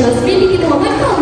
Dias Felipe Romero.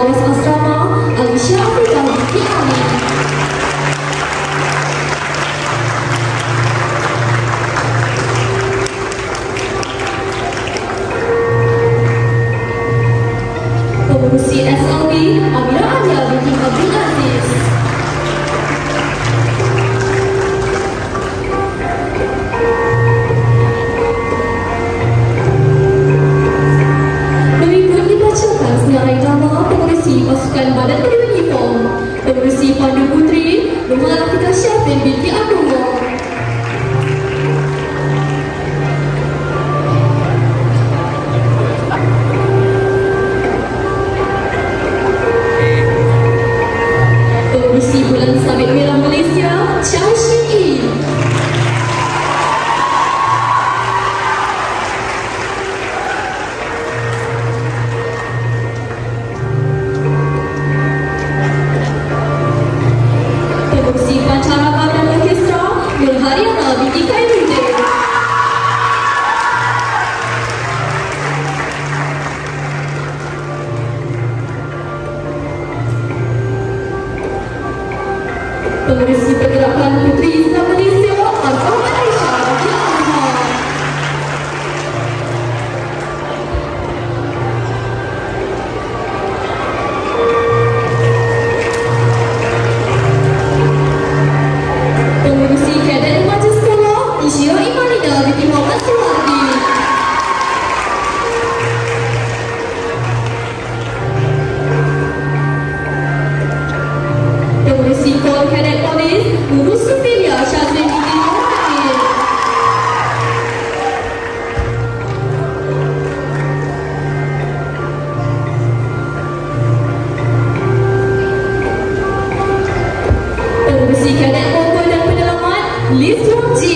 Boys Asrama Alicia Afrika Tiani い2回目 Please don't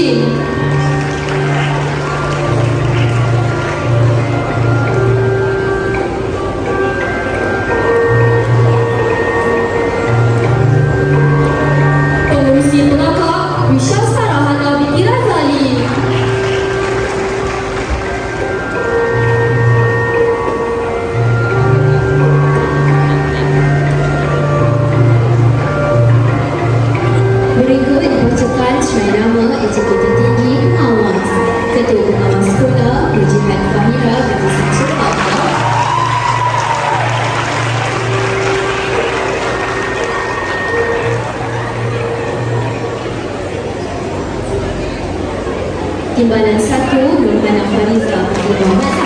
Cairama Etiketa Tinggi Awas Ketua Pengawas Kota Perjalan Fahira Berkisah Surabaya Timbalan 1 Nurhana Fariza Ibu